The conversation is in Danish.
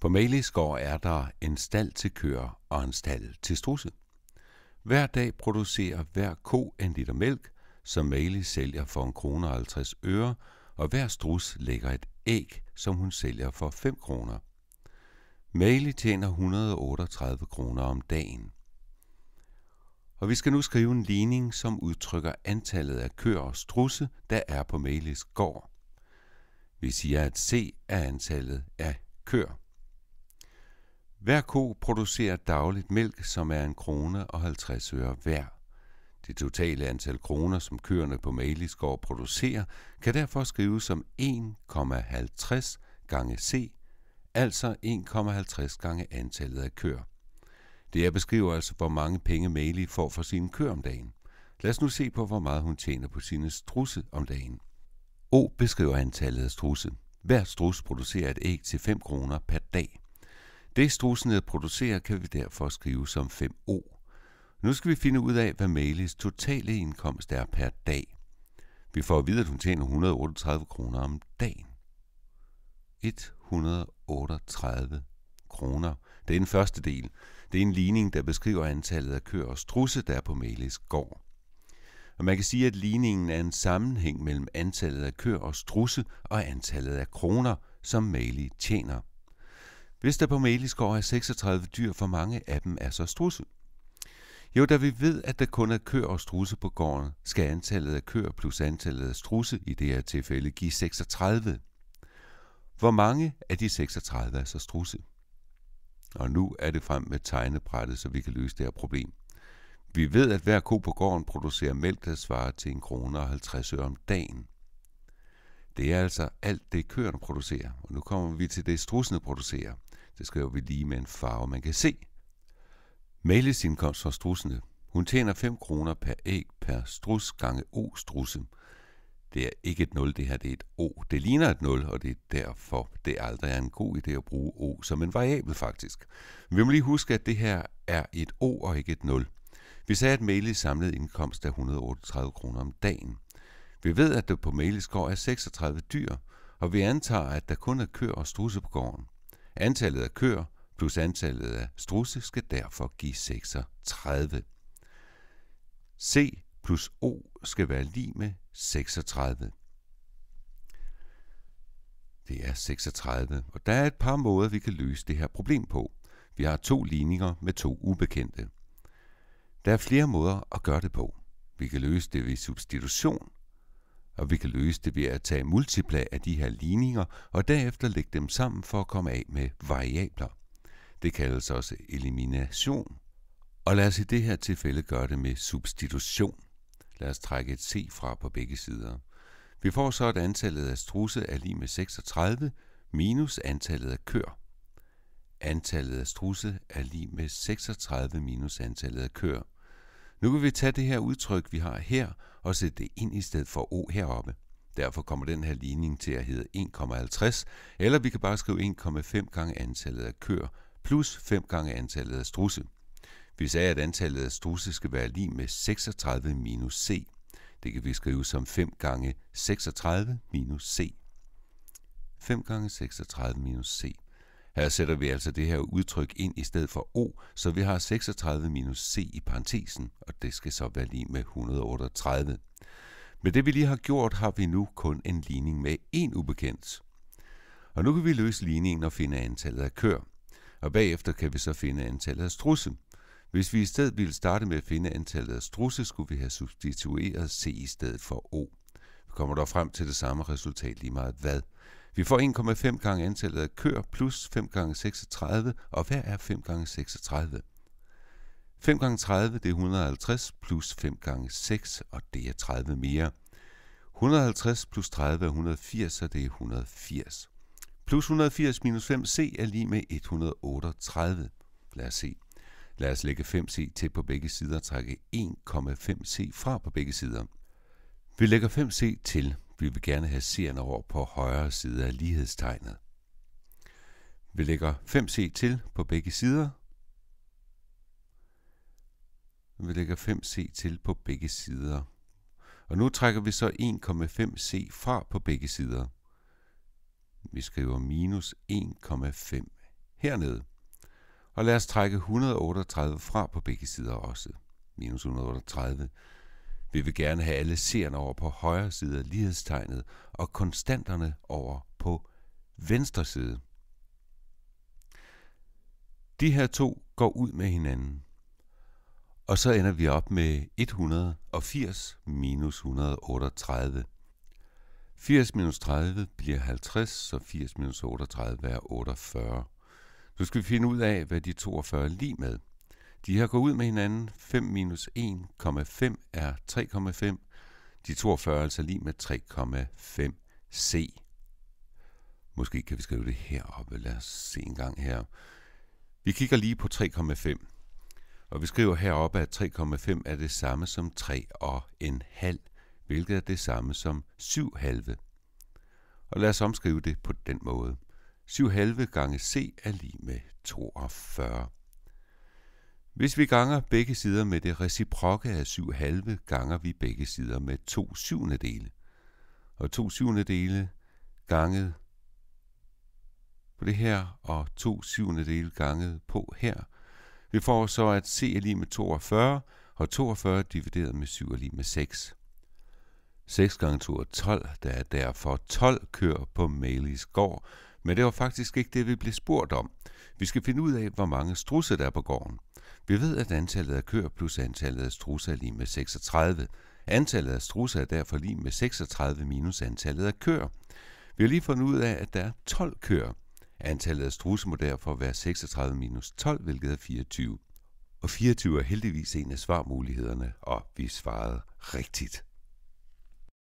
På Maligskov er der en stald til køer og en stald til strusse. Hver dag producerer hver ko en liter mælk, som Malie sælger for en kroner og 50 øre, og hver strus lægger et æg, som hun sælger for 5 kroner. Maili tjener 138 kroner om dagen. Og vi skal nu skrive en ligning, som udtrykker antallet af køer og strusse, der er på Mailis gård. Vi siger, at C er antallet af køer. Hver ko producerer dagligt mælk, som er en krone og 50 øre hver. Det totale antal kroner, som køerne på Maliskov producerer, kan derfor skrives som 1,50 gange C, altså 1,50 gange antallet af køer. Det er beskriver altså, hvor mange penge Mali får for sine køer om dagen. Lad os nu se på, hvor meget hun tjener på sine strusse om dagen. O beskriver antallet af strusse. Hver strus producerer et æg til 5 kroner per dag. Det strussene producerer, kan vi derfor skrive som 5O. Nu skal vi finde ud af, hvad Malis totale indkomst er per dag. Vi får at vide, at hun tjener 138 kroner om dagen. 138 kroner. Det er den første del. Det er en ligning, der beskriver antallet af køer og strusse, der er på Malies gård. Og man kan sige, at ligningen er en sammenhæng mellem antallet af køer og strusse og antallet af kroner, som Mali tjener. Hvis der på Malis er 36 dyr, for mange af dem er så strusse. Jo, da vi ved, at der kun er køer og strusse på gården, skal antallet af køer plus antallet af strusse i det her tilfælde give 36. Hvor mange af de 36 er så strusse? Og nu er det frem med tegnebrættet, så vi kan løse det her problem. Vi ved, at hver ko på gården producerer mælk, der svarer til en krone og 50 øre om dagen. Det er altså alt det, køerne producerer. Og nu kommer vi til det, strussene producerer. Det skriver vi lige med en farve, man kan se. Males indkomst for strussene. Hun tjener 5 kroner per æg per strus gange o strusse. Det er ikke et 0, det her det er et O. Det ligner et 0, og det er derfor, det aldrig er en god idé at bruge O som en variabel faktisk. Vi må lige huske, at det her er et O og ikke et 0. Vi sagde, at Mailis samlede indkomst er 138 kroner om dagen. Vi ved, at der på Mailis gård er 36 dyr, og vi antager, at der kun er køer og strusse på gården. Antallet af køer plus antallet af strusse skal derfor give 36. C plus O skal være lige med 36. Det er 36, og der er et par måder, vi kan løse det her problem på. Vi har to ligninger med to ubekendte. Der er flere måder at gøre det på. Vi kan løse det ved substitution, og vi kan løse det ved at tage multipla af de her ligninger, og derefter lægge dem sammen for at komme af med variabler. Det kaldes også elimination. Og lad os i det her tilfælde gøre det med substitution. Lad os trække et C fra på begge sider. Vi får så, at antallet af strusse er lige med 36 minus antallet af køer. Antallet af strusse er lige med 36 minus antallet af køer. Nu vil vi tage det her udtryk, vi har her, og sætte det ind i stedet for O heroppe. Derfor kommer den her ligning til at hedde 1,50, eller vi kan bare skrive 1,5 gange antallet af køer plus 5 gange antallet af strusse. Vi sagde, at antallet af strusse skal være lige med 36 minus c. Det kan vi skrive som 5 gange 36 minus c. 5 gange 36 minus c. Her sætter vi altså det her udtryk ind i stedet for O, så vi har 36 minus C i parentesen, og det skal så være lige med 138. Med det vi lige har gjort, har vi nu kun en ligning med en ubekendt. Og nu kan vi løse ligningen og finde antallet af køer. Og bagefter kan vi så finde antallet af strusse. Hvis vi i stedet ville starte med at finde antallet af strusse, skulle vi have substitueret C i stedet for O. Vi kommer dog frem til det samme resultat lige meget hvad. Vi får 1,5 gange antallet af køer plus 5 gange 36, og hvad er 5 gange 36? 5 gange 30, det er 150, plus 5 gange 6, og det er 30 mere. 150 plus 30 er 180, og det er 180. Plus 180 minus 5c er lige med 138. Lad os se. Lad os lægge 5c til på begge sider og trække 1,5c fra på begge sider. Vi lægger 5c til. Vi vil gerne have seerne over på højre side af lighedstegnet. Vi lægger 5c til på begge sider. Vi lægger 5c til på begge sider. Og nu trækker vi så 1,5c fra på begge sider. Vi skriver minus 1,5 hernede. Og lad os trække 138 fra på begge sider også. Minus 138. Vi vil gerne have alle seerne over på højre side af lighedstegnet, og konstanterne over på venstre side. De her to går ud med hinanden. Og så ender vi op med 180 minus 138. 80 minus 30 bliver 50, så 80 minus 38 er 48. Nu skal vi finde ud af, hvad de 42 er lige med. De her går ud med hinanden. 5 minus 1,5 er 3,5. De 42 er altså lige med 3,5 C. Måske kan vi skrive det heroppe. Lad os se en gang her. Vi kigger lige på 3,5. Og vi skriver heroppe, at 3,5 er det samme som 3 og en halv, hvilket er det samme som 7 halve. Og lad os omskrive det på den måde. 7 halve gange c er lige med 42. Hvis vi ganger begge sider med det reciprokke af 7 halve, ganger vi begge sider med 2 syvende dele. Og 2 syvende dele ganget på det her, og 2 syvende dele ganget på her. Vi får så, at c er lige med 42, og 42 divideret med 7 er lige med 6. 6 gange 2 er 12, der er derfor 12 køer på Malis gård, men det var faktisk ikke det, vi blev spurgt om. Vi skal finde ud af, hvor mange strusser der er på gården. Vi ved, at antallet af køer plus antallet af strusser er lige med 36. Antallet af strusser er derfor lige med 36 minus antallet af køer. Vi har lige fundet ud af, at der er 12 køer. Antallet af strusser må derfor være 36 minus 12, hvilket er 24. Og 24 er heldigvis en af svarmulighederne, og vi svarede rigtigt.